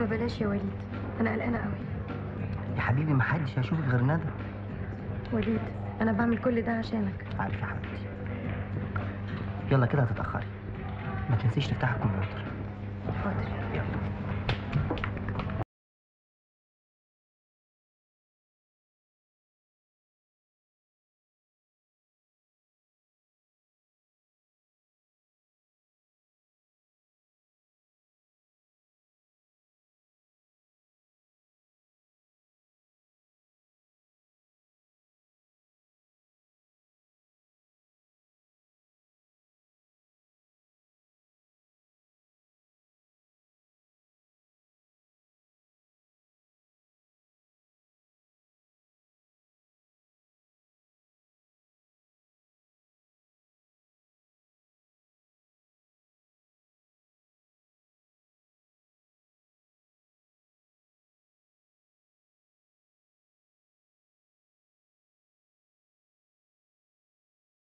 ببلاش يا وليد. أنا قلقانة قوي يا حبيبي ما حدش هيشوفك غير ندى. وليد أنا بعمل كل ده عشانك. عارف يا حبيبتي. يلا كده هتتأخري. ما تنسيش تفتحي الكمبيوتر. حاضر. يلا.